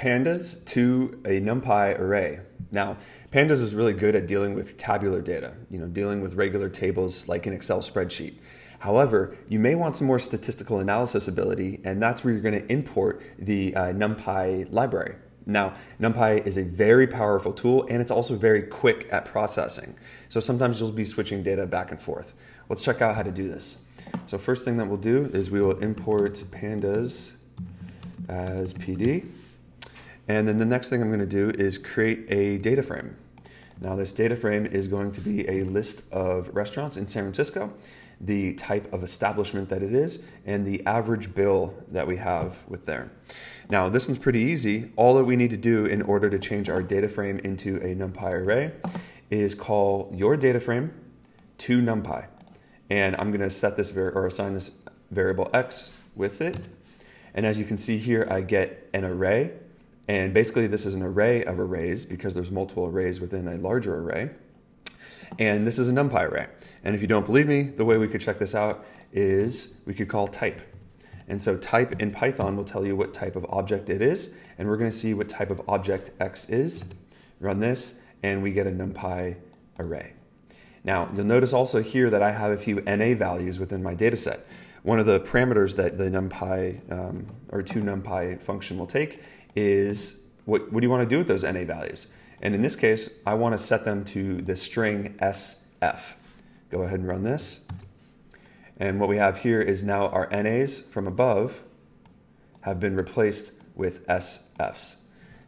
pandas to a NumPy array. Now, pandas is really good at dealing with tabular data, you know, dealing with regular tables like an Excel spreadsheet. However, you may want some more statistical analysis ability, and that's where you're going to import the uh, NumPy library. Now, NumPy is a very powerful tool and it's also very quick at processing. So sometimes you'll be switching data back and forth. Let's check out how to do this. So first thing that we'll do is we will import pandas as PD. And then the next thing I'm going to do is create a data frame. Now this data frame is going to be a list of restaurants in San Francisco, the type of establishment that it is, and the average bill that we have with there. Now this one's pretty easy. All that we need to do in order to change our data frame into a NumPy array is call your data frame to NumPy. And I'm going to set this or assign this variable x with it. And as you can see here, I get an array and basically this is an array of arrays because there's multiple arrays within a larger array. And this is a NumPy array. And if you don't believe me, the way we could check this out is we could call type. And so type in Python will tell you what type of object it is. And we're going to see what type of object x is. Run this, and we get a NumPy array. Now, you'll notice also here that I have a few NA values within my data set. One of the parameters that the NumPy um, or to NumPy function will take is what, what do you want to do with those NA values? And in this case, I want to set them to the string SF. Go ahead and run this. And what we have here is now our NAs from above have been replaced with SFs.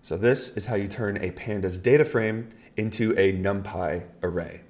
So this is how you turn a pandas data frame into a NumPy array.